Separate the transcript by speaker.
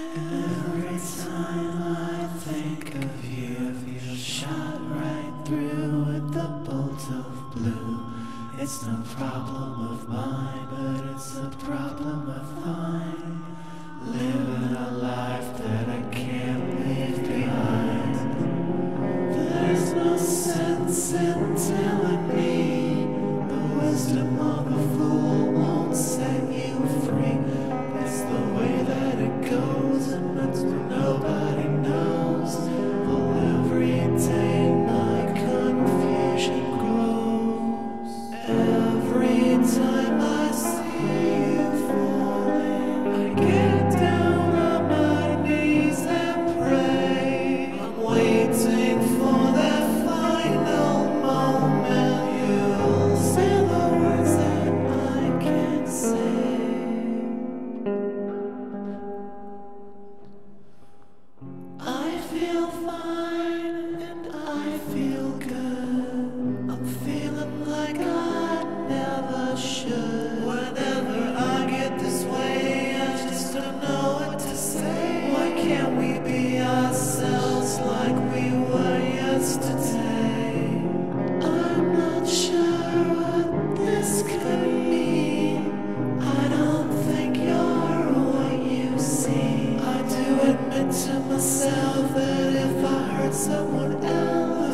Speaker 1: Every time I think of you, I feel shot right through with the bolt of blue. It's no problem of mine, but it's a problem of thine. Living a life that I can't leave behind. There's no sense in telling. tell myself that if I hurt someone else